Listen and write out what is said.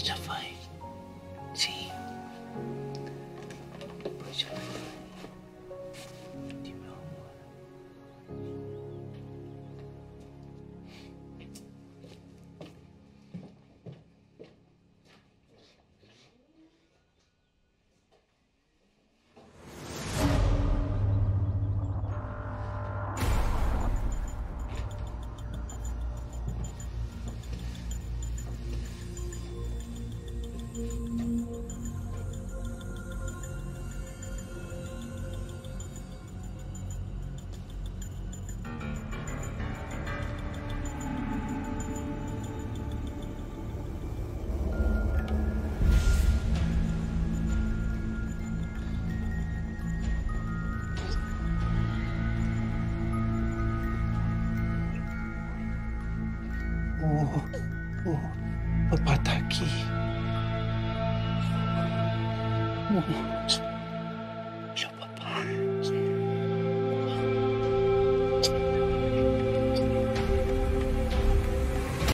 mucha fight. Sí. Oh, oh, papai tá aqui.